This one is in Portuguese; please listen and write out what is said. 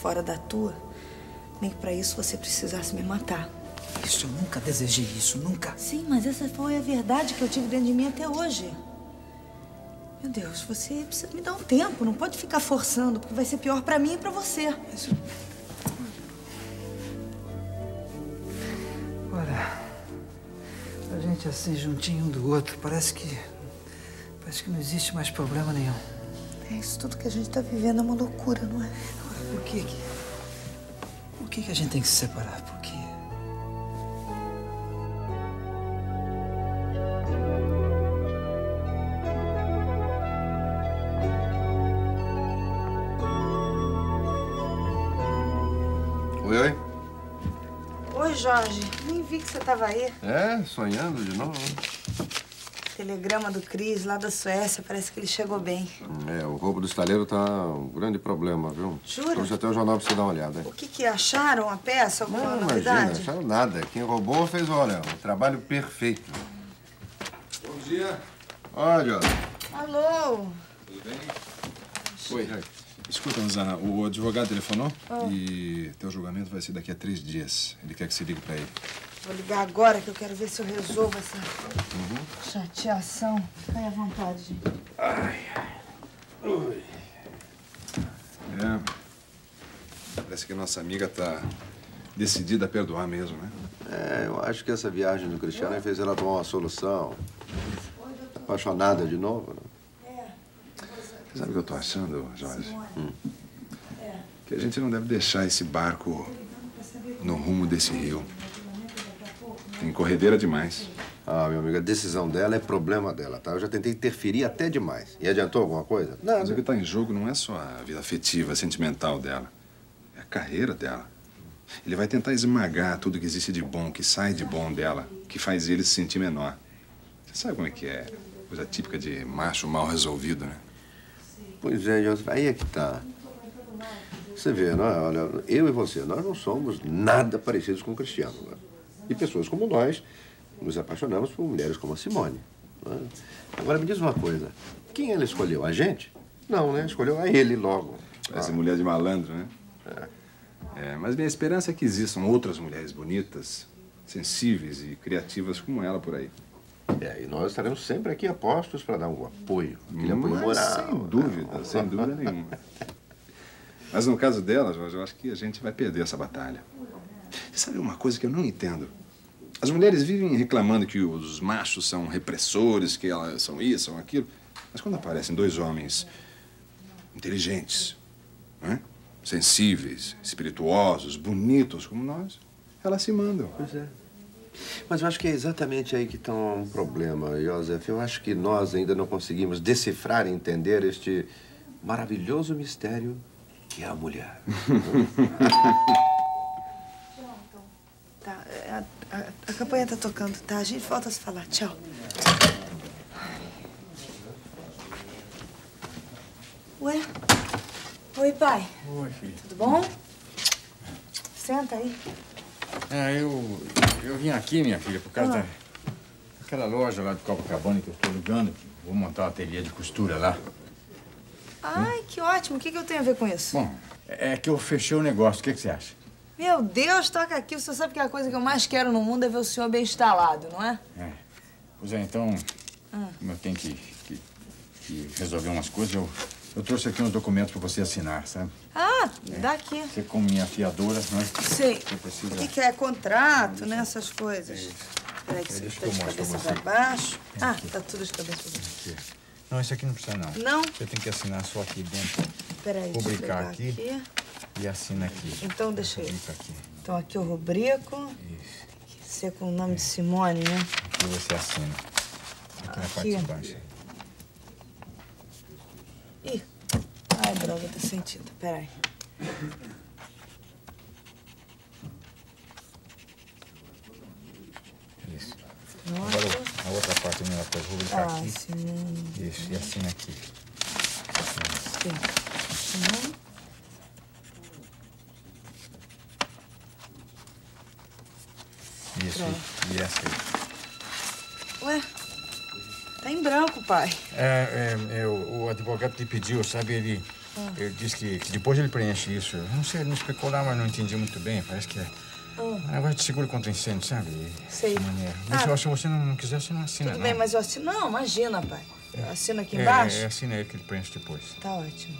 fora da tua, nem que pra isso você precisasse me matar. Isso, eu nunca desejei isso, nunca. Sim, mas essa foi a verdade que eu tive dentro de mim até hoje. Meu Deus, você precisa me dar um tempo, não pode ficar forçando, porque vai ser pior pra mim e pra você. Isso... Olha, a gente assim juntinho um do outro, parece que. Parece que não existe mais problema nenhum. É, isso tudo que a gente tá vivendo é uma loucura, não é? Por que que. Por que que a gente tem que se separar? Por quê? Oi, oi. Oi, Jorge. Nem vi que você tava aí. É, sonhando de novo. Telegrama do Cris, lá da Suécia, parece que ele chegou bem. É, o roubo do estaleiro tá um grande problema, viu? Jura? Hoje até o jornal pra você dar uma olhada. hein? O que que acharam a peça? Alguma Não, novidade? imagina, acharam nada. Quem roubou fez, olha, um trabalho perfeito. Bom dia. Olha, Alô? Oi. Escuta, Rosana, o advogado telefonou e teu julgamento vai ser daqui a três dias. Ele quer que se ligue pra ele. Vou ligar agora que eu quero ver se eu resolvo essa Uhum. chateação. Fica à vontade, gente. É. Parece que nossa amiga tá decidida a perdoar mesmo, né? é, eu acho que essa viagem do Cristiano fez ela tomar uma solução. Apaixonada de novo, né? Sabe o que eu tô achando, Jorge? Que a gente não deve deixar esse barco no rumo desse rio. Tem corredeira demais. Ah, meu amigo, a decisão dela é problema dela, tá? Eu já tentei interferir até demais. E adiantou alguma coisa? Mas o que tá em jogo não é só a vida afetiva, sentimental dela. É a carreira dela. Ele vai tentar esmagar tudo que existe de bom, que sai de bom dela, que faz ele se sentir menor. Você sabe como é que é? Coisa típica de macho mal resolvido, né? Pois é, Joseph, aí é que tá. Você vê, não é? Olha, eu e você, nós não somos nada parecidos com o Cristiano. Né? E pessoas como nós nos apaixonamos por mulheres como a Simone. não é? Agora me diz uma coisa: quem ela escolheu? A gente? Não, né? Escolheu a ele logo. Parece mulher de malandro, né? É, mas minha esperança é que existam outras mulheres bonitas, sensíveis e criativas como ela por aí. É, e nós estaremos sempre aqui a postos para dar um apoio. Aquele apoio Mas, moral. sem dúvida, sem dúvida nenhuma. Mas no caso dela, Jorge, eu acho que a gente vai perder essa batalha. Você sabe uma coisa que eu não entendo? As mulheres vivem reclamando que os machos são repressores, que elas são isso, são aquilo. Mas quando aparecem dois homens inteligentes, né? sensíveis, espirituosos, bonitos como nós, elas se mandam. Pois é. Mas eu acho que é exatamente aí que está um problema, Joseph. Eu acho que nós ainda não conseguimos decifrar e entender este maravilhoso mistério que é a mulher. Tá, é, a, a, a campanha tá tocando, tá? A gente volta a se falar. Tchau. Ué? Oi, pai. Oi, filho. Tudo bom? Senta aí. É, eu, eu vim aqui, minha filha, por causa Ah. da, daquela loja lá de Copacabana que eu estou alugando. Vou montar um ateliê de costura lá. Ai, que ótimo. O que, que eu tenho a ver com isso? Bom, é que eu fechei o negócio. O que, que você acha? Meu Deus, toca aqui. Você sabe que a coisa que eu mais quero no mundo é ver o senhor bem instalado, não é? É. Pois é, então, Ah. como eu tenho que, que, que resolver umas coisas, eu, eu trouxe aqui uns documentos para você assinar, sabe? Ah, dá aqui. Você como minha fiadora, não é? Sei. Você precisa... O que, que é? Contrato, né? Essas coisas. Peraí que É, você deixa tá de cabeça pra pra você. baixo. Ah, tá tudo de cabeça pra baixo. Não, isso aqui não precisa não. Não? Você tem que assinar só aqui dentro. Peraí, deixa eu Rubricar pegar aqui. aqui. E assina aqui. Então, deixa eu... Aqui. Então, aqui o rubrico. Isso. Você com o nome de Simone, né? Aqui você assina. Aqui na parte Aqui. de baixo. Ih. Ai, droga, tá sem tinta. Peraí. Isso. Nossa. Agora a outra parte minha coisa, vou rubricar Ah, aqui. Simone. Isso, e assina aqui. Sim. Simone. Isso, e essa aí. Ué, tá em branco, pai. É, é, é, o, o advogado te pediu, sabe? Ele, Ele disse que, que depois ele preenche isso. Eu não sei, ele me explicou lá, mas não entendi muito bem. Parece que é um negócio de seguro contra incêndio, sabe? Sei. Maneira. Mas Ah. se você não, não quiser, você não assina, Tudo não. bem, mas eu assino. Não, imagina, pai. Eu assino aqui É, embaixo? É, assina aí que ele preenche depois. Tá ótimo.